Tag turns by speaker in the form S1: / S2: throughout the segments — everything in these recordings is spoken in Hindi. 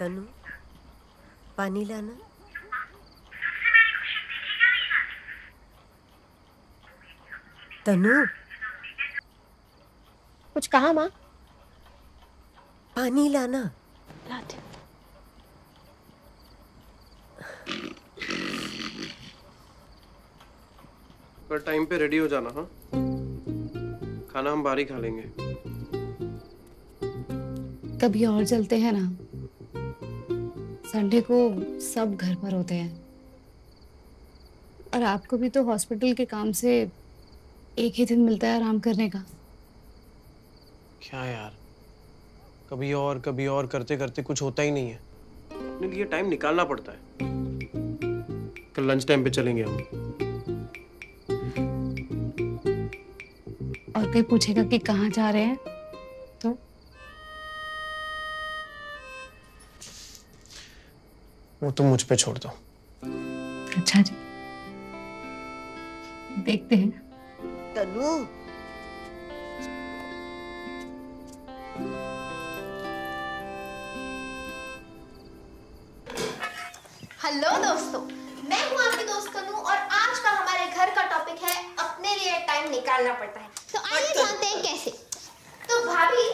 S1: तनु पानी लाना। तनु?
S2: कुछ कहा माँ?
S1: पानी लाना।
S2: लाते
S3: पर टाइम पे रेडी हो जाना हाँ? खाना हम बाहर ही खा लेंगे।
S4: कभी और चलते हैं ना। संडे को सब घर पर होते हैं। और आपको भी तो हॉस्पिटल के काम से एक ही दिन मिलता है आराम करने का।
S3: क्या यार? कभी और कभी और करते करते कुछ होता ही नहीं है। अपने लिए टाइम निकालना पड़ता है। कल लंच टाइम पे चलेंगे हम।
S4: और कोई पूछेगा कि कहाँ जा रहे हैं?
S3: वो तुम मुझ पे छोड़ दो।
S4: अच्छा जी। देखते हैं।
S1: तनु।
S2: हेलो दोस्तों मैं हूँ आपकी दोस्त तनु और आज का हमारे घर का टॉपिक है अपने लिए टाइम निकालना पड़ता है। तो आइए जानते हैं कैसे? तो भाभी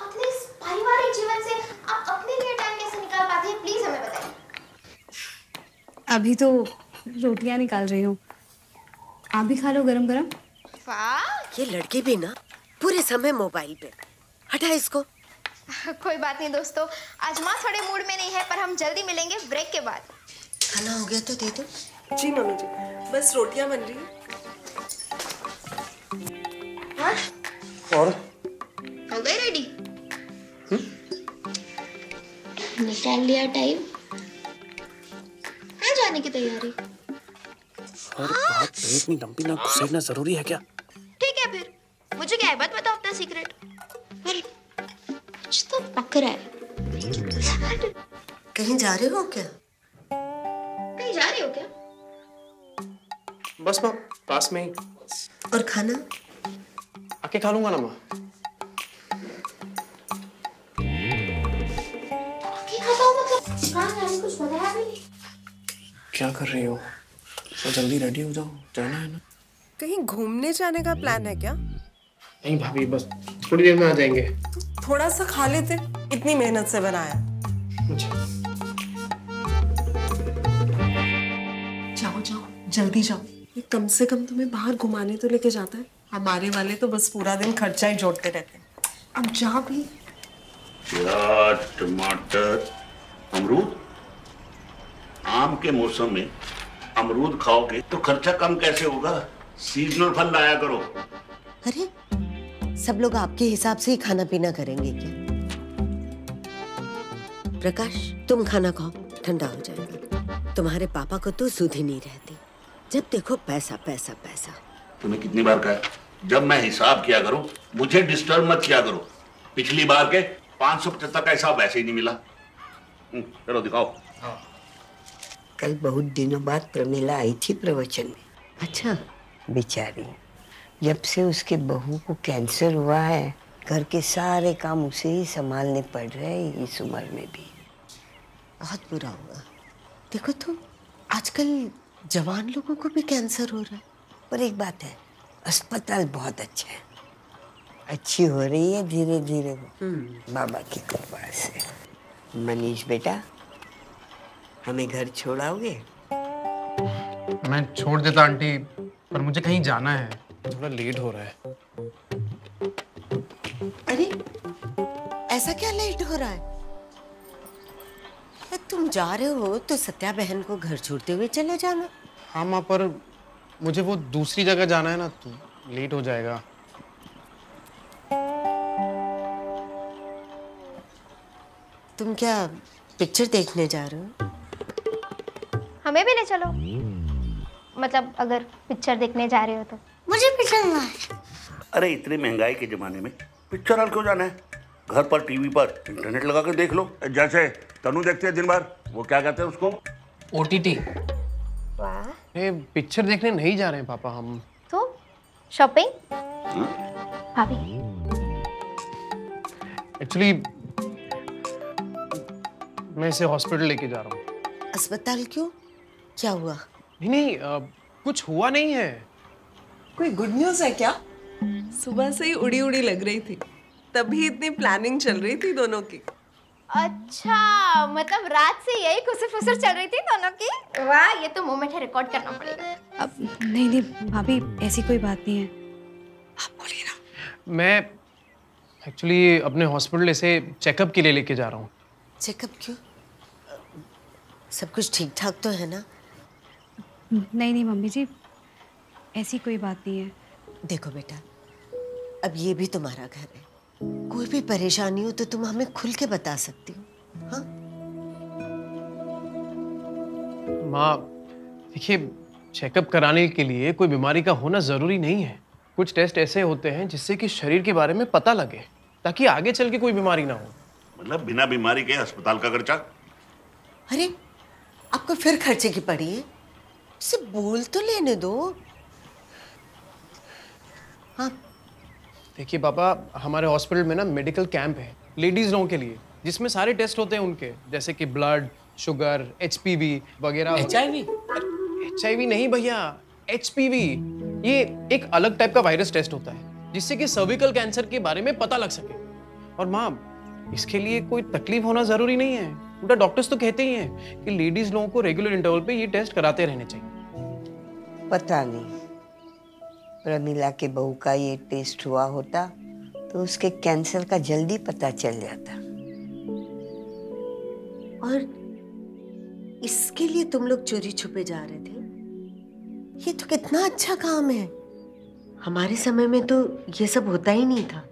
S2: अपने पारिवारिक जीवन से आप अपने लिए टाइम कैसे निकाल पाती हैं प्लीज़ हमें बताइए।
S4: अभी तो रोटियाँ निकाल रही हूँ। आप भी खा लो गरम गरम।
S2: वाह
S1: ये लड़की भी ना पूरे समय मोबाइल पे। हटा इसको।
S2: कोई बात नहीं दोस्तों आज माँ थोड़े मूड में नहीं है पर हम जल्दी मिलेंगे ब्रेक के बाद।
S1: खाना हो गया तो दे दो।
S5: जी मम्मी जी बस रोटियाँ बन रही हैं।
S2: हाँ
S3: और?
S2: हो गए रेडी निकाल लिया टाइम जाने की तैयारी।
S3: और बहुत पेट में डंपी ना घुसेड़ना ज़रूरी है क्या?
S2: ठीक है फिर। मुझे क्या है बात बताओ अपना सीक्रेट पर कुछ तो पक रहा है।
S1: कहीं जा रहे हो क्या?
S2: कहीं जा रही हो क्या?
S3: बस माँ पास में ही।
S1: और खाना?
S3: आके खा लूँगा ना माँ।
S2: की खाता हूँ? मतलब कुछ बताया भी नहीं।
S3: क्या कर रही हो? तो जल्दी रेडी हो जाओ जाना है ना?
S5: कहीं घूमने जाने का प्लान है क्या?
S3: नहीं भाभी बस थोड़ी देर में आ जाएँगे।
S5: थोड़ा सा खा लेते इतनी मेहनत से बनाया।
S3: अच्छा।
S5: जाओ जाओ जल्दी जाओ। ये कम से कम तुम्हें बाहर घुमाने तो लेके जाता है। हमारे वाले तो बस पूरा दिन खर्चा ही जोड़ते रहते हैं। अब जा भी।
S6: टमाटर अमरूद। आम के मौसम में अमरूद खाओगे तो खर्चा कम कैसे होगा? सीजनल फल लाया करो।
S1: अरे सब लोग आपके हिसाब से ही खाना पीना करेंगे क्या? प्रकाश तुम खाना खाओ ठंडा हो जाएगा। तुम्हारे पापा को तो सुध ही नहीं रहती। जब देखो पैसा पैसा पैसा।
S6: तुम्हें कितनी बार कहा? जब मैं हिसाब किया करूँ मुझे डिस्टर्ब मत किया करो। पिछली बार के पाँच सौ पचहत्तर का हिसाब वैसे ही नहीं मिला। हम्म, चलो दिखाओ।
S7: कल बहुत दिनों बाद प्रमिला आई थी प्रवचन में।
S1: अच्छा।
S7: बेचारी जब से उसके बहू को कैंसर हुआ है घर के सारे काम उसे ही संभालने पड़ रहे हैं इस उम्र में भी।
S1: बहुत बुरा हुआ। देखो तो आजकल जवान लोगों को भी कैंसर हो रहा है।
S7: पर एक बात है अस्पताल बहुत अच्छा है। अच्छी हो रही है धीरे धीरे बाबा की कृपा से। मनीष बेटा हमें घर छोड़ाओगे
S8: मैं छोड़ देता आंटी पर मुझे कहीं जाना है।
S3: थोड़ा लेट हो रहा है।
S1: अरे ऐसा क्या लेट हो रहा है? तुम जा रहे हो तो सत्या बहन को घर छोड़ते हुए चले जाना।
S3: हाँ माँ पर मुझे वो दूसरी जगह जाना है ना तो लेट हो जाएगा।
S1: तुम क्या पिक्चर देखने जा रहे हो?
S2: हमें भी ले चलो। मतलब अगर पिक्चर देखने जा रहे हो तो। मुझे भी चलना है।
S6: अरे इतनी महँगाई के जमाने में पिक्चर हॉल क्यों जाना है? घर पर टीवी पर इंटरनेट लगा कर देख लो। जैसे तनु देखते हैं दिन भर वो क्या कहते हैं उसको?
S8: ओ टी टी
S2: वाह।
S3: पिक्चर देखने नहीं जा रहे हैं पापा हम।
S2: तो शॉपिंग भाभी।
S3: एक्चुअली मैं इसे हॉस्पिटल लेके जा रहा हूँ।
S1: अस्पताल क्यों? क्या हुआ?
S3: नहीं नहीं कुछ हुआ नहीं है।
S5: कोई गुड न्यूज़ है क्या? सुबह से ही उड़ी उड़ी लग रही थी। तभी इतनी प्लानिंग चल रही थी दोनों की।
S2: अच्छा मतलब रात से यही खुसर फुसर चल रही थी दोनों की? वाह ये तो मोमेंट है रिकॉर्ड करना पड़ेगा।
S4: अब नहीं नहीं भाभी ऐसी कोई बात नहीं है। आप बोलिए ना।
S3: मैं एक्चुअली अपने हॉस्पिटल इसे चेकअप के लिए लेके जा रहा हूँ।
S1: चेकअप क्यों? सब कुछ ठीक ठाक तो है ना?
S4: नहीं नहीं मम्मी जी ऐसी कोई बात नहीं है।
S1: देखो बेटा अब ये भी तुम्हारा घर है। कोई भी परेशानी हो तो तुम हमें खुल के बता सकती हो हाँ?
S3: माँ देखिए चेकअप कराने के लिए कोई बीमारी का होना ज़रूरी नहीं है। कुछ टेस्ट ऐसे होते हैं जिससे कि शरीर के बारे में पता लगे ताकि आगे चल के कोई बीमारी ना हो।
S6: मतलब बिना बीमारी के अस्पताल का खर्चा?
S1: अरे आपको फिर खर्चे की पड़ी है? इसे बोल तो लेने दो। हाँ।
S3: देखिए पापा हमारे हॉस्पिटल में ना मेडिकल कैंप है लेडीज़ लोगों के लिए जिसमें सारे टेस्ट होते हैं उनके जैसे कि ब्लड शुगर एच वगैरह।
S9: एच आई वी
S3: नहीं भैया एच ये एक अलग टाइप का वायरस टेस्ट होता है जिससे कि सर्विकल कैंसर के बारे में पता लग सके। और माँ इसके लिए कोई तकलीफ़ होना ज़रूरी नहीं है। उल्टा डॉक्टर्स तो कहते ही हैं कि लेडीज़ लोगों को रेगुलर इंटरवल पे ये टेस्ट कराते रहने चाहिए।
S7: पता नहीं। प्रमिला के बहू का ये टेस्ट हुआ होता तो उसके कैंसर का जल्दी पता चल जाता।
S1: और इसके लिए तुम लोग चोरी छुपे जा रहे थे? ये तो कितना अच्छा काम है। हमारे समय में तो ये सब होता ही नहीं था।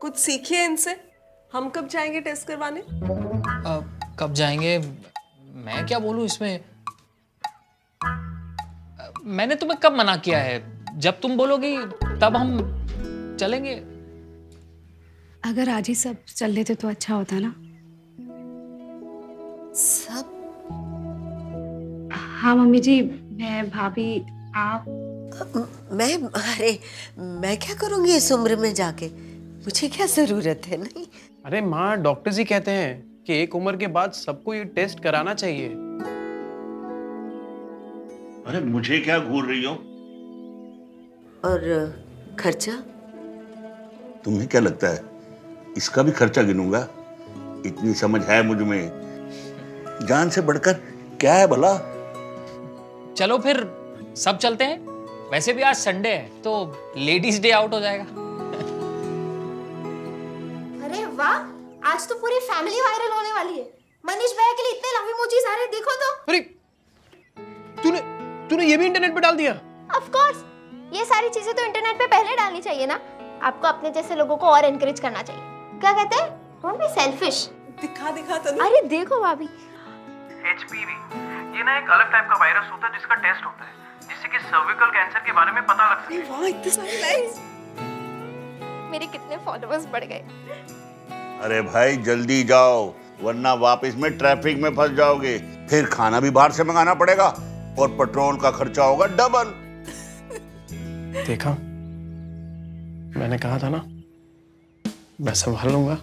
S5: कुछ सीखिए इनसे। हम कब जाएँगे टेस्ट करवाने?
S9: आ, कब जाएँगे? मैं क्या बोलूँ इसमें? अ, मैंने तुम्हें कब मना किया है? जब तुम बोलोगी तब हम चलेंगे।
S4: अगर आज ही सब चल लेते तो अच्छा होता ना।
S1: सब?
S4: हाँ मम्मी जी मैं भाभी आप?
S1: मैं अरे मैं क्या करूँगी इस उम्र में जाके? मुझे क्या ज़रूरत है? नहीं।
S3: अरे माँ डॉक्टर जी कहते हैं कि एक उम्र के बाद सबको ये टेस्ट कराना चाहिए।
S6: अरे मुझे क्या घूर रही हो?
S1: और खर्चा?
S6: तुम्हें क्या लगता है? इसका भी खर्चा गिनूँगा? इतनी समझ है मुझमें। जान से बढ़कर क्या है भला?
S9: चलो फिर सब चलते हैं। वैसे भी आज संडे है तो लेडीज़ डे आउट हो जाएगा।
S2: आज तो पूरी फैमिली वायरल होने वाली है। मनीष भैया के लिए इतने लव इमोजीज आ रहे हैं देखो तो।
S3: अरे तूने तूने ये भी इंटरनेट पे डाल दिया?
S2: ऑफ़ कोर्स ये सारी चीज़ें तो इंटरनेट पे पहले डालनी चाहिए ना। आपको अपने जैसे लोगों को और एनकरेज करना चाहिए। क्या कहते हैं? डोंट बी सेल्फिश
S5: दिखा दिखा तनु
S2: अरे देखो भाभी।
S3: एचपीवी ये ना एक अलग टाइप का वायरस होता है जिसका टेस्ट होता है जिससे कि सर्विकल कैंसर के बारे में पता लग सके।
S5: वाह इतने सारे लाइक्स
S2: मेरे कितने फॉलोअर्स बढ़ गए।
S6: अरे भाई, जल्दी जाओ, वरना वापस में ट्रैफ़िक में फंस जाओगे। फिर खाना भी बाहर से मंगाना पड़ेगा और पेट्रोल का खर्चा होगा डबल।
S3: देखा? मैंने कहा था ना, मैं संभाल लूँगा।